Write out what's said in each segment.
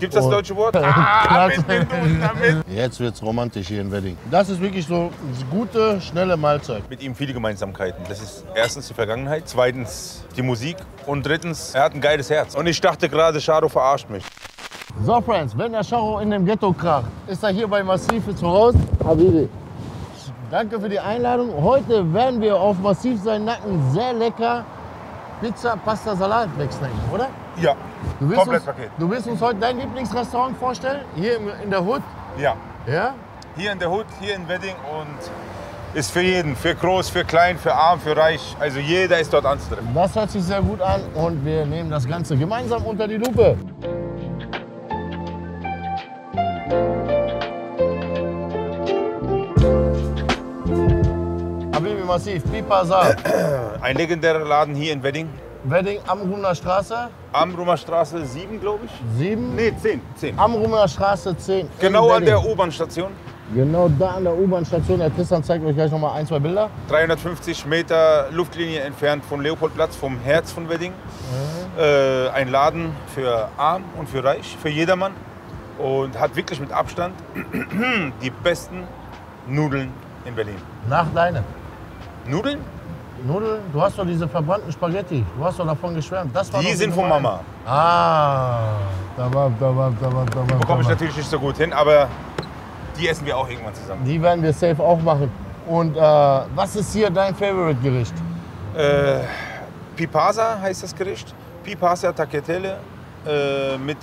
Gibt's das Und- deutsche Wort? Klar. mit den Nudeln damit. Jetzt wird's romantisch hier in Wedding. Das ist wirklich so eine gute, schnelle Mahlzeit. Mit ihm viele Gemeinsamkeiten. Das ist erstens die Vergangenheit, zweitens die Musik und drittens, er hat ein geiles Herz. Und ich dachte gerade, Sharo verarscht mich. So, Friends, wenn der Scharo in dem Ghetto kracht, ist er hier bei Massiv zu Hause. Habibi. Danke für die Einladung. Heute werden wir auf Massiv seinen Nacken sehr lecker Pizza, Pasta, Salat wegsnacken, oder? Ja, Du willst, uns, Komplettpaket. du willst uns heute dein Lieblingsrestaurant vorstellen? Hier in der Hood? Ja. Ja? Hier in der Hut, hier in Wedding und ist für jeden, für groß, für klein, für arm, für reich. Also jeder ist dort anzutreffen. Das hört sich sehr gut an und wir nehmen das Ganze gemeinsam unter die Lupe. Massiv, Pipasa, Ein legendärer Laden hier in Wedding. Wedding, Amrumer Straße Amrumer Straße 7, glaube ich. 7, Nee, 10. 10. Amrumer Straße 10. in Genau an der U-Bahn-Station. Genau da an der U-Bahn-Station. Der Tristan zeigt euch gleich noch mal ein, zwei Bilder. 350 Meter Luftlinie entfernt von Leopoldplatz, vom Herz von Wedding. Äh, ein Laden für arm und für reich, für jedermann. Und hat wirklich mit Abstand die besten Nudeln in Berlin. Nach deinem. Nudeln? Nudeln, du hast doch diese verbrannten Spaghetti. Du hast doch davon geschwärmt. Das war Die sind von Mama. Ah, da war, da war, da war, da war. Bekomme ich natürlich nicht so gut hin, aber die essen wir auch irgendwann zusammen. Die werden wir safe auch machen. Und äh, was ist hier dein Favorite-Gericht? Äh, Pipasa heißt das Gericht. Pipasa Tagliatelle äh, mit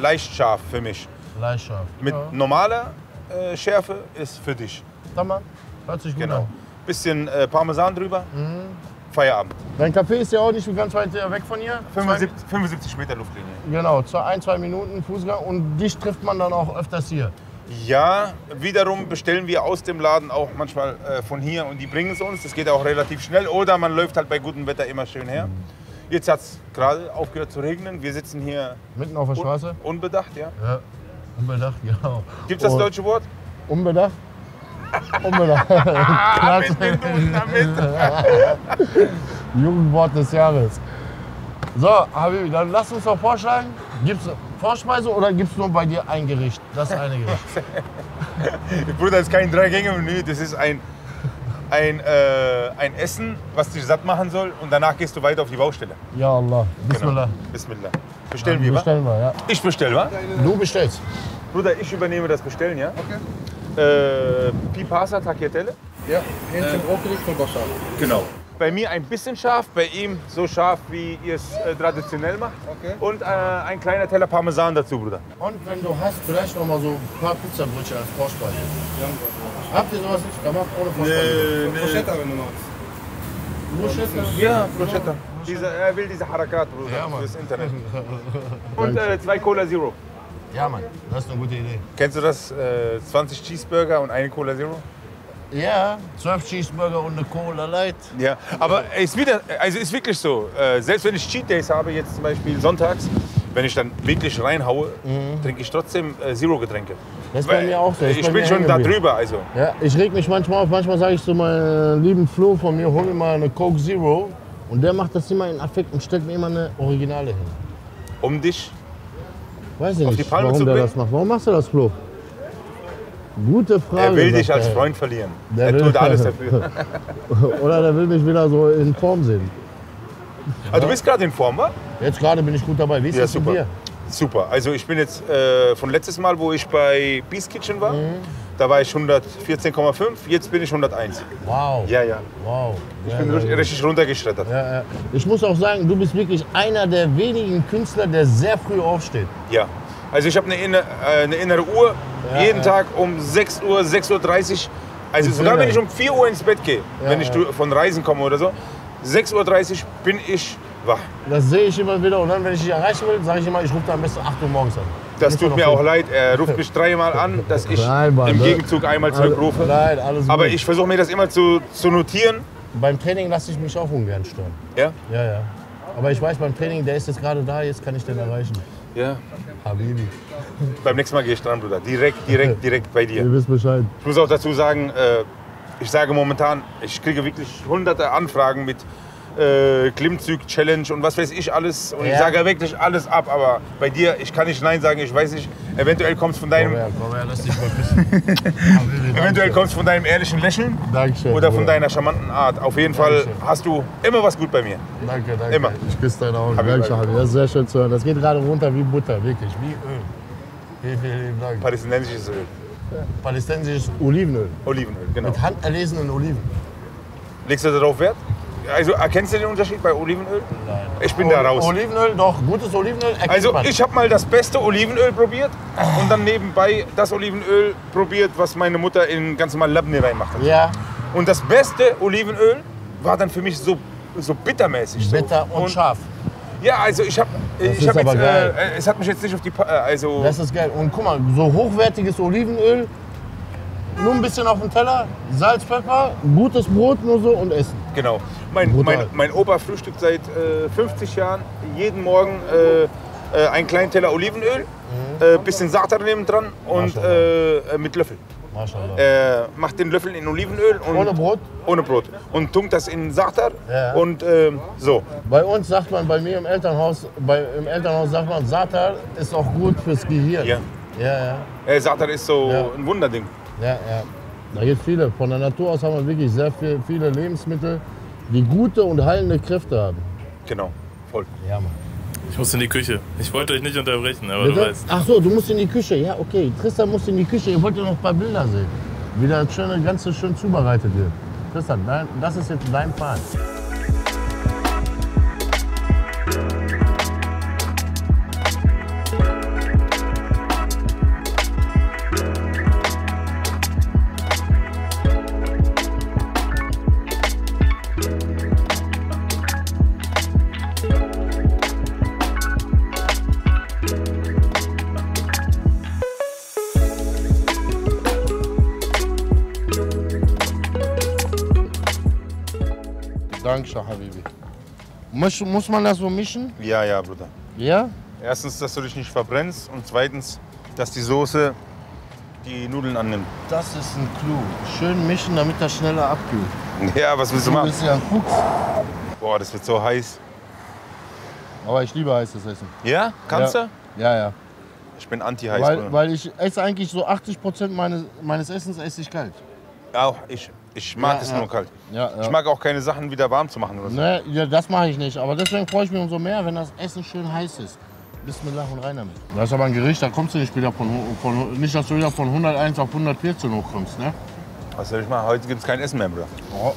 leicht scharf für mich. Fleischscharf. Mit Ja. normaler äh, Schärfe ist für dich. Tamam. Hört sich gut Genau. an. Bisschen äh, Parmesan drüber. Mhm. Feierabend. Dein Café ist ja auch nicht ganz weit äh, weg von hier. 75, 75 Meter Luftlinie. Genau, zwei, ein, zwei Minuten Fußgang. Und dich trifft man dann auch öfters hier. Ja, wiederum bestellen wir aus dem Laden auch manchmal äh, von hier und die bringen es uns. Das geht auch relativ schnell. Oder man läuft halt bei gutem Wetter immer schön her. Jetzt hat es gerade aufgehört zu regnen. Wir sitzen hier Mitten auf der Straße. un unbedacht. Ja. Ja. Unbedacht, genau. Gibt es das deutsche Wort? Unbedacht? Den Nudeln damit. Jugendwort des Jahres. So, Habibi, dann lass uns doch vorschlagen. Gibt es Vorspeise oder gibt es nur bei dir ein Gericht? Das eine Gericht. Bruder, das ist kein Drei-Gänge-Menü. Das ist ein, ein, äh, ein Essen, was dich satt machen soll. Und danach gehst du weiter auf die Baustelle. Ja Allah. Bismillah. Genau. Bismillah. Bestellen wir, wa? Bestellen wir, ja. Ich bestell, wa? Du bestellst. Bruder, ich übernehme das Bestellen, ja? Okay. Äh, Pipasa Tagliatelle. Ja, Hähnchen Brokkoli von Boscha. Genau. Bei mir ein bisschen scharf, bei ihm so scharf, wie ihr es äh, traditionell macht. Okay. Und äh, ein kleiner Teller Parmesan dazu, Bruder. Und wenn du hast, vielleicht noch mal so ein paar Pizzabrötchen als Vorspeise. Habt ihr sowas nicht gemacht ohne Vorspeise? Bruschetta, wenn du magst. Bruschetta? Ja, Bruschetta. Diese, er will diese Harakat, Bruder, Ja, fürs Internet. Und äh, zwei Cola Zero. Ja, Mann, das ist eine gute Idee. Kennst du das? Äh, 20 Cheeseburger und eine Cola Zero? Ja, 12 Cheeseburger und eine Cola Light. Ja, aber es ist, wieder, also ist wirklich so. Äh, selbst wenn ich Cheat Days habe, jetzt zum Beispiel sonntags, wenn ich dann wirklich reinhaue, trinke ich trotzdem äh, Zero-Getränke. Das ist bei mir auch so. Ich bei bin schon da drüber, also. Ja, ich reg mich manchmal auf. Manchmal sage ich zu meinem lieben Flo von mir, hol mir mal eine Coke Zero. Und der macht das immer in Affekt und stellt mir immer eine Originale hin. Um dich. Weiß ich nicht, warum der das macht. Warum machst du das, Flo? Gute Frage. Er will dich als. Freund verlieren. Der er tut alles dafür. Oder der will mich wieder so in Form sehen. Aber du bist gerade in Form, wa? Jetzt gerade bin ich gut dabei. Wie ist Ja, das super. dir? Super. Also ich bin jetzt äh, von letztes Mal, wo ich bei Beast Kitchen war, Mhm. Da war ich 114,5. Jetzt bin ich 101. Wow. Ja, ja. Wow. Ich Ja, bin richtig, richtig runtergeschreddert. Ja, ja. Ich muss auch sagen, du bist wirklich einer der wenigen Künstler, der sehr früh aufsteht. Ja. Also ich habe eine, inne, äh, eine innere Uhr, jeden. Tag um 6 Uhr, 6.30 Uhr. Also Ich sogar wenn ich um 4 Uhr ins Bett gehe, wenn ich von Reisen komme oder so, 6.30 Uhr bin ich wach. Das sehe ich immer wieder. Und dann, wenn ich dich erreichen will, sage ich immer, ich rufe da am besten 8 Uhr morgens an. Das tut mir auch leid. Er ruft mich dreimal an, dass ich Nein, Mann, im ne? Gegenzug einmal zurückrufe. Nein, alles Aber gut. ich versuche mir das immer zu, zu notieren. Beim Training lasse ich mich auch ungern stören. Ja? Ja, ja. Aber ich weiß, beim Training, der ist jetzt gerade da, jetzt kann ich den erreichen. Ja. Habibi. Beim nächsten Mal gehe ich dran, Bruder. Direkt, direkt, direkt bei dir. Ihr wisst Bescheid. Ich muss auch dazu sagen, äh, ich sage momentan, ich kriege wirklich hunderte Anfragen mit äh, Klimmzug-Challenge und was weiß ich alles. Und ich Ja. sage ja wirklich alles ab, aber bei dir, ich kann nicht Nein sagen, ich weiß nicht, eventuell kommst von deinem, Komm her, komm her, lass dich mal küssen. eventuell kommst von deinem ehrlichen Lächeln Dankeschön. oder von deiner charmanten Art. Auf jeden Fall Dankeschön. hast du immer was gut bei mir. Danke, danke. Immer. Ich küsse deine Augen. Habibi. Danke, Habibi. Das ist sehr schön zu hören. Das geht gerade runter wie Butter, wirklich, wie Öl. Vielen, vielen Dank. Palästinensisches Öl. Palästinensisches Olivenöl. Olivenöl, genau. Mit handerlesenen Oliven. Legst du darauf Wert? Also erkennst du den Unterschied bei Olivenöl? Nein. Ich bin da raus. Olivenöl, doch, gutes Olivenöl Also man. ich habe mal das beste Olivenöl probiert und dann nebenbei das Olivenöl probiert, was meine Mutter in ganz normal Labne reinmacht. hat. Ja, Und das beste Olivenöl war dann für mich so, so bittermäßig. So. bitter und, scharf. Ja, also ich habe, ich hab jetzt, geil. äh, es hat mich jetzt nicht auf die, Pa- äh, also Das ist geil. Und guck mal, so hochwertiges Olivenöl, nur ein bisschen auf dem Teller, Salz, Pfeffer, gutes Brot nur so und essen. genau. Mein, mein, mein Opa frühstückt seit äh, 50 Jahren jeden Morgen äh, äh, einen kleinen Teller Olivenöl, äh, bisschen Satar neben dran und äh, mit Löffel. Er macht den Löffel in Olivenöl und Ohne Brot? ohne Brot und tunkt das in Satar Ja. und ähm, so. Bei uns sagt man, bei mir im Elternhaus, bei, im Elternhaus sagt man, Satar ist auch gut fürs Gehirn. Ja. Ja, ja. Äh, ist so Ja. ein Wunderding. Ja, ja. Da gibt viele. Von der Natur aus haben wir wirklich sehr viel, viele Lebensmittel, die gute und heilende Kräfte haben. Genau, voll. Ja, Mann. Ich muss in die Küche. Ich wollte euch nicht unterbrechen, aber du Bitte? weißt. Ach so, du musst in die Küche. Ja, okay. Tristan muss in die Küche. Ihr wollt ja noch ein paar Bilder sehen. Wie das schöne Ganze schön zubereitet wird. Tristan, das ist jetzt dein Part. Dankeschön, Habibi. Muss, muss man das so mischen? Ja, ja, Bruder. Ja? Erstens, dass du dich nicht verbrennst und zweitens, dass die Soße die Nudeln annimmt. Das ist ein Clou. Schön mischen, damit das schneller abkühlt. Ja, was willst du Du machen? bist ja ein Fuchs. Boah, das wird so heiß. Aber ich liebe heißes Essen. Ja? Kannst ja. du? Ja, ja. Ich bin anti-heiß. Weil, Bruder. weil ich esse eigentlich so 80 Prozent meines, meines Essens esse ich kalt. Auch ich. Ich mag Ja, es ja. nur kalt. Ja. Ich mag auch keine Sachen wieder warm zu machen oder so. Ne, ja, das mache ich nicht. Aber deswegen freue ich mich umso mehr, wenn das Essen schön heiß ist. Bismillah und rein damit. Das ist aber ein Gericht, da kommst du nicht wieder von, von nicht, dass du wieder von 101 auf 114 hochkommst, ne? Was soll ich machen? Heute gibt es kein Essen mehr, Bruder.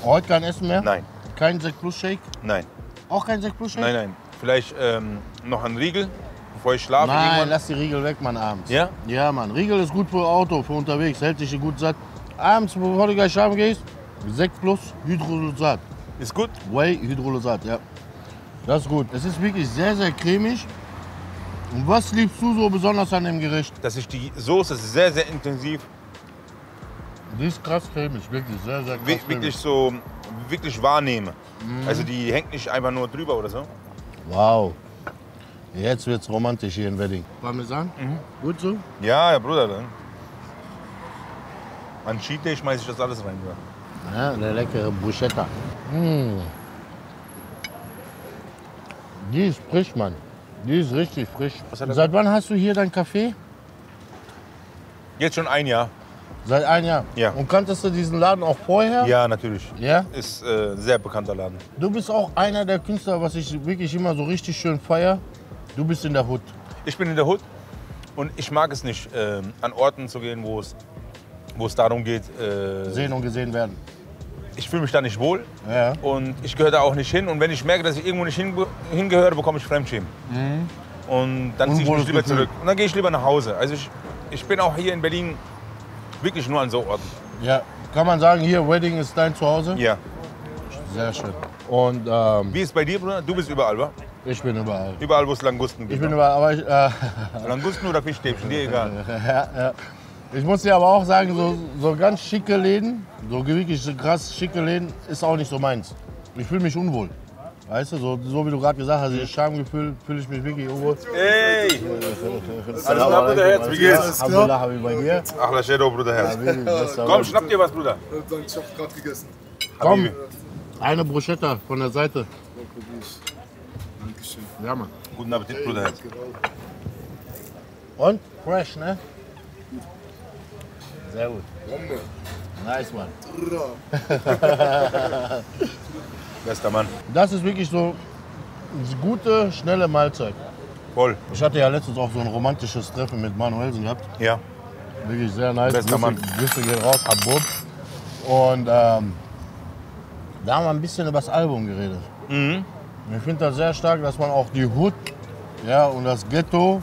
Heute kein Essen mehr? Nein, Kein Sekt Plus Shake? nein, Auch kein Sekt Plus Shake? nein, nein. Vielleicht ähm, noch ein Riegel, bevor ich schlafe. Nein, irgendwann. lass die Riegel weg, Mann, abends. Ja? Ja, Mann. Riegel ist gut für Auto, für unterwegs, hält dich gut satt. Abends, bevor du gleich schlafen gehst, Sekt plus Hydrolysat. Ist gut? Whey Hydrolysat, ja. Das ist gut. Es ist wirklich sehr, sehr cremig. Und was liebst du so besonders an dem Gericht? Dass ich die Soße sehr, sehr intensiv, Die ist krass cremig, wirklich sehr, sehr krass cremig. wirklich so, wirklich wahrnehme. Mhm. Also die hängt nicht einfach nur drüber oder so. Wow. Jetzt wird's romantisch hier in Wedding. Parmesan? Gut so? Ja, ja, Bruder. Dann. An Cheat Day schmeiße ich das alles rein. Bruder. Ja, eine leckere Bruschetta. Mm. Die ist frisch, Mann. Die ist richtig frisch. Seit wann hast du hier dein Café? Jetzt schon ein Jahr. Seit einem Jahr. Ja. Und kanntest du diesen Laden auch vorher? Ja, natürlich. Ja? Ist äh, ein sehr bekannter Laden. Du bist auch einer der Künstler, was ich wirklich immer so richtig schön feier. Du bist in der Hut. Ich bin in der Hood und ich mag es nicht, äh, an Orten zu gehen, wo es, wo es darum geht. Äh, Sehen und gesehen werden. ich fühle mich da nicht wohl Ja. und ich gehöre da auch nicht hin. Und wenn ich merke, dass ich irgendwo nicht hinge- hingehöre, bekomme ich Fremdschämen. Und dann ziehe ich mich lieber zurück. Und dann gehe ich lieber nach Hause. Also ich, ich bin auch hier in Berlin wirklich nur an so Orten. Ja. Kann man sagen, hier Wedding ist dein Zuhause? Ja. Sehr schön. Und ähm, Wie ist bei dir, Bruder? Du bist überall, wa? ich bin überall. Überall, wo es Langusten Ich gibt. bin überall, aber ich, äh, Langusten oder Fischstäbchen, dir egal. ja, ja. Ich muss dir aber auch sagen, so, so ganz schicke Läden, so wirklich so krass schicke Läden, ist auch nicht so meins. Ich fühle mich unwohl. Weißt du, so, so wie du gerade gesagt hast, dieses Schamgefühl, fühle ich mich wirklich unwohl. Ey! Alles klar, Bruder Herz, wie geht's? Alhamdulillah, habe ich bei dir. Ach, la Shadow, Bruder Herz. Komm, Komm, schnapp dir was, Bruder. Ich hab gerade gegessen. komm. Eine Bruschetta von der Seite. Dankeschön. Ja, Mann. Guten Appetit, Bruderherz. Und? Fresh, ne? Sehr gut. Nice, Mann. Bester Mann. Das ist wirklich so eine gute, schnelle Mahlzeit. Voll. Ich hatte ja letztens auch so ein romantisches Treffen mit Manuelsen gehabt. Ja. Wirklich sehr nice. Bester Mann. Grüße gehen raus, Abub. Und ähm, da haben wir ein bisschen über das Album geredet. Mhm. Ich finde das sehr stark, dass man auch die Hood ja, und das Ghetto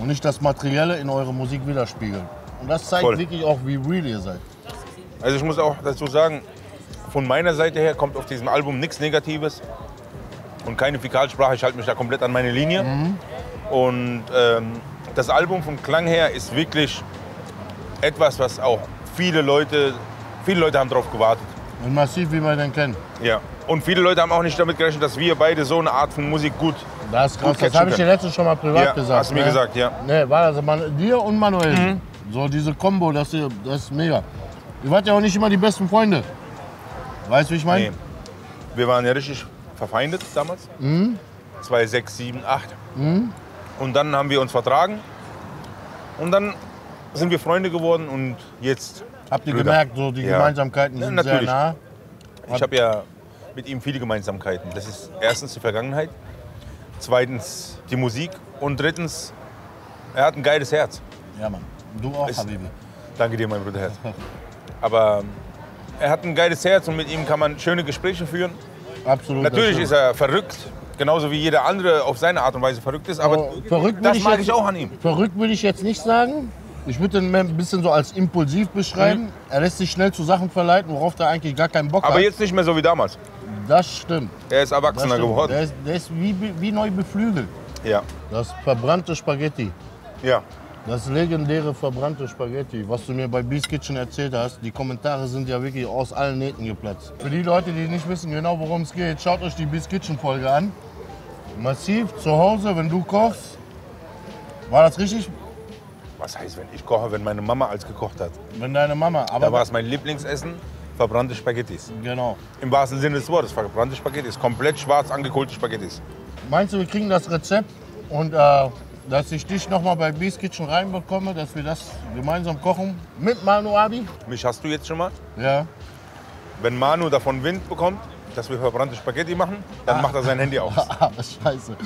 und nicht das Materielle in eurer Musik widerspiegelt. Und das zeigt Voll. wirklich auch, wie real ihr seid. Also ich muss auch dazu sagen, von meiner Seite her kommt auf diesem Album nichts Negatives und keine Fäkalsprache. Ich halte mich da komplett an meine Linie. Und ähm, das Album vom Klang her ist wirklich etwas, was auch viele Leute, viele Leute haben darauf gewartet. Und massiv, wie man den kennt. Ja. Und viele Leute haben auch nicht damit gerechnet, dass wir beide so eine Art von Musik gut. Das ist krass. Das habe ich dir letztens schon mal privat Ja, gesagt. hast du mir ne? gesagt, ja. Ne, war das man, dir und Manuel. So diese Kombo, das, das ist mega. Ihr wart ja auch nicht immer die besten Freunde. Weißt du, wie ich meine? Nee. Wir waren ja richtig verfeindet damals. 2, 6, 7, 8. Und dann haben wir uns vertragen. Und dann sind wir Freunde geworden und jetzt. Habt ihr Brüder. gemerkt, so die Ja. Gemeinsamkeiten Ja, sind natürlich. sehr nah. Ich habe ja mit ihm viele Gemeinsamkeiten. Das ist erstens die Vergangenheit, zweitens die Musik und drittens, er hat ein geiles Herz. Ja, Mann. Du auch, Habibi. Danke dir, mein Bruderherz. Aber ähm, er hat ein geiles Herz und mit ihm kann man schöne Gespräche führen. Absolut. Natürlich ist er verrückt, genauso wie jeder andere auf seine Art und Weise verrückt ist. Aber Oh, verrückt das ich mag jetzt- ich auch an ihm. Verrückt würde ich jetzt nicht sagen. Ich würde ihn ein bisschen so als impulsiv beschreiben. Er lässt sich schnell zu Sachen verleiten, worauf er eigentlich gar keinen Bock Aber hat. jetzt nicht mehr so wie damals. das stimmt. Er ist erwachsener geworden. Der ist, der ist wie, wie neu beflügelt. Ja. Das verbrannte Spaghetti. ja. Das legendäre verbrannte Spaghetti, was du mir bei Beast Kitchen erzählt hast, die Kommentare sind ja wirklich aus allen Nähten geplatzt. Für die Leute, die nicht wissen genau, worum es geht, schaut euch die Beast Kitchen Folge an. Massiv zu Hause, wenn du kochst. War das richtig? Was heißt, wenn ich koche, wenn meine Mama als gekocht hat? Wenn deine Mama. Aber Da war es mein Lieblingsessen, verbrannte Spaghettis. Genau. Im wahrsten Sinne des Wortes, verbrannte Spaghettis. Komplett schwarz angekohlte Spaghettis. Meinst du, wir kriegen das Rezept und äh, dass ich dich nochmal bei Beast Kitchen reinbekomme, dass wir das gemeinsam kochen mit Manu Abi? Mich hast du jetzt schon mal? Ja. Wenn Manu davon Wind bekommt, dass wir verbrannte Spaghetti machen, dann macht er sein Handy aus. Ah, scheiße.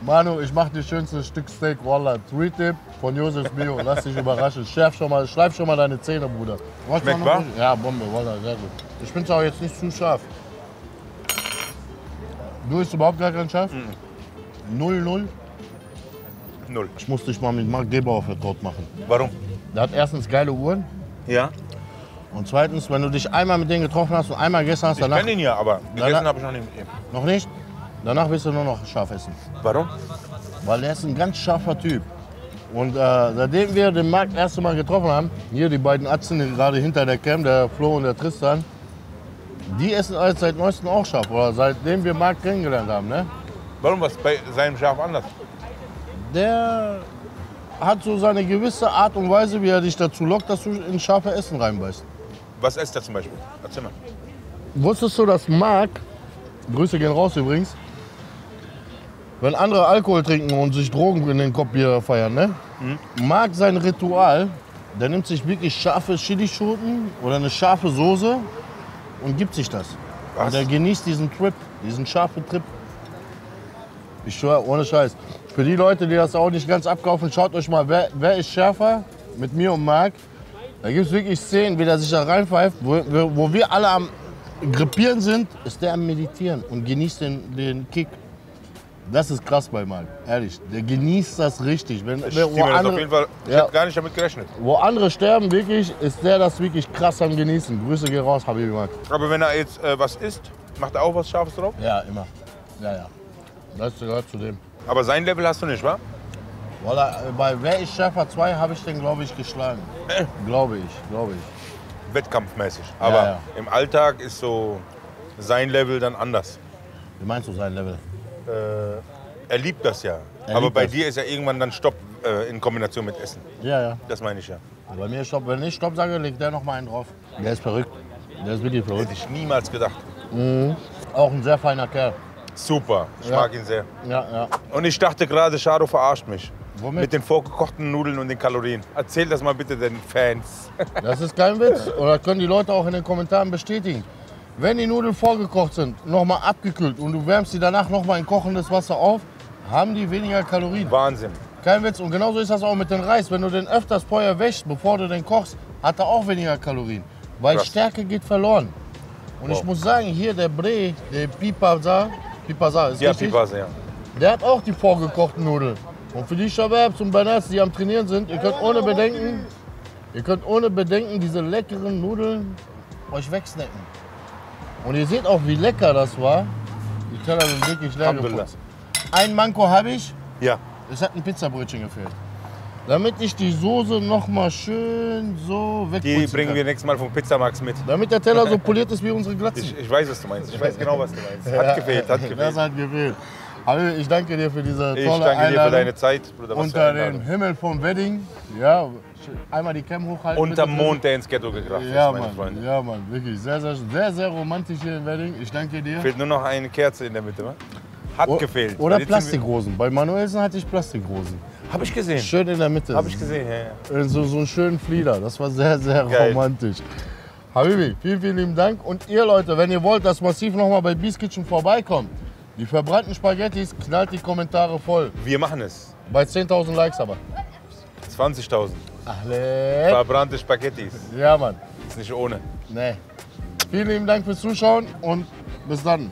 Manu, ich mach dir schönste Stück Steak, Wallah. Three-Tip von Josef Bio. Lass dich überraschen. Schärf schon mal, schleif schon mal deine Zähne, Bruder. Was Schmeckt, noch wa? nicht? Ja, Bombe, Wallah, sehr gut. Ich find's auch jetzt nicht zu scharf. Du isst überhaupt gar kein Scharf? Null, null. Null. Ich muss dich mal mit Marc Gebauer vertraut machen. Warum? Der hat erstens geile Uhren. Ja. Und zweitens, wenn du dich einmal mit denen getroffen hast und einmal gegessen hast, Ich danach kenne ihn ja, aber gegessen habe ich noch nicht mit ihm. noch nicht, danach wirst du nur noch scharf essen. Warum? Weil er ist ein ganz scharfer Typ. Und äh, seitdem wir den Marc das erste Mal getroffen haben, hier die beiden Atzen die gerade hinter der Cam, der Flo und der Tristan, die essen alles seit neuestem auch scharf. Oder seitdem wir Marc kennengelernt haben. Ne? Warum was bei seinem Schaf anders? Der hat so seine gewisse Art und Weise, wie er dich dazu lockt, dass du in scharfe Essen reinbeißt. Was esst er zum Beispiel? Erzähl mal. Wusstest du, dass Marc, Grüße gehen raus übrigens, wenn andere Alkohol trinken und sich Drogen in den Kopf hier feiern, ne? Marc sein Ritual, der nimmt sich wirklich scharfe Chilischoten oder eine scharfe Soße und gibt sich das. Was? Und er genießt diesen Trip, diesen scharfen Trip. Ich schwöre, ohne Scheiß. Für die Leute, die das auch nicht ganz abkaufen, schaut euch mal, wer, wer ist schärfer mit mir und Marc. Da gibt es wirklich Szenen, wie der sich da reinpfeift, wo, wo wo wir alle am Grippieren sind, ist der am Meditieren und genießt den, den Kick. Das ist krass bei Marc, ehrlich. Der genießt das richtig. Wenn, Ich auf jeden Fall. Ich Ja. habe gar nicht damit gerechnet. wo andere sterben, wirklich, ist der das wirklich krass am Genießen. Grüße gehen raus, Habibi Marc. Aber wenn er jetzt äh, was isst, macht er auch was Scharfes drauf? Ja, immer. Ja, ja. Das gehört zu dem. Aber sein Level hast du nicht, wa? Voilà, äh, bei Wer ist Schärfer 2 habe ich den, glaube ich, geschlagen. Glaube ich, glaube ich. Wettkampfmäßig. Aber ja. im Alltag ist so sein Level dann anders. Wie meinst du sein Level? Äh, er liebt das ja. Er Aber bei das. dir ist ja irgendwann dann Stopp äh, in Kombination mit Essen. Ja, ja. Das meine ich ja. Bei mir Stopp. Wenn ich Stopp sage, legt der noch mal einen drauf. Der ist verrückt. Der ist wirklich verrückt. Hätte ich niemals gedacht. Auch ein sehr feiner Kerl. Super. Ich Ja. mag ihn sehr. Ja, ja. Und ich dachte gerade, Sharo verarscht mich. Womit? Mit den vorgekochten Nudeln und den Kalorien. Erzähl das mal bitte den Fans. Das ist kein Witz. Oder das können die Leute auch in den Kommentaren bestätigen. Wenn die Nudeln vorgekocht sind, nochmal abgekühlt und du wärmst sie danach nochmal in kochendes Wasser auf, haben die weniger Kalorien. Wahnsinn. Kein Witz. Und genauso ist das auch mit dem Reis. Wenn du den öfters vorher wäschst, bevor du den kochst, hat er auch weniger Kalorien. Weil Krass. Stärke geht verloren. Und ich Wow. muss sagen, hier der Bre, der Pipasa, Pipasa ist Ja, richtig, Pipase, ja. der hat auch die vorgekochten Nudeln. Und für die Shababs und Banats, die am Trainieren sind, ihr könnt ohne Bedenken, ihr könnt ohne Bedenken diese leckeren Nudeln euch wegsnacken. Und ihr seht auch, wie lecker das war. Die Teller sind wirklich leer geputzt. Ein Manko habe ich, Ja. es hat ein Pizzabrötchen gefehlt. Damit ich die Soße noch mal schön so wegputzen Die bringen kann. wir nächstes Mal vom Pizzamax mit. Damit der Teller so poliert ist wie unsere Glatzen. Ich, ich weiß, was du meinst. Ich weiß genau, was du meinst. Hat gefehlt, hat Das gefehlt. hat gefehlt. Habib, ich danke dir für diese tolle Ich danke dir für Einladung. deine Zeit, Bruder. was für Unter eine dem Einladung. Himmel vom Wedding. Ja, einmal die Cam hochhalten. Unterm bitte. Mond, der ins Ghetto gekracht ist, Ja, meine Mann. Freunde. Ja, Mann. Wirklich sehr, sehr, sehr, sehr romantisch hier in Wedding. Ich danke dir. Fehlt nur noch eine Kerze in der Mitte, wa? Hat O- gefehlt. Oder Jetzt sind wir- Plastikrosen. Bei Manuelsen hatte ich Plastikrosen. Hab ich gesehen. Schön in der Mitte. Hab ich gesehen, ja, ja. So, so einen schönen Flieder. Das war sehr, sehr Geil. romantisch. Habibi, vielen, vielen lieben Dank. Und ihr Leute, wenn ihr wollt, dass Massiv nochmal bei Beast Kitchen vorbeikommt, die verbrannten Spaghettis, knallt die Kommentare voll. Wir machen es. Bei 10.000 Likes aber. 20.000. Ach, leck. Verbrannte Spaghettis. Ja, Mann. Ist nicht ohne. Nee. Vielen lieben Dank fürs Zuschauen und bis dann.